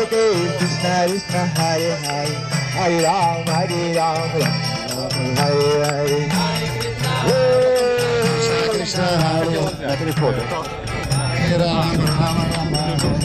Hare Krishna Krishna Hare Hare. Hare Ram Hare Ram Ram Ram Hare. Hare Krishna, Hare Krishna, Hare Ram, Ram, Hare Hare.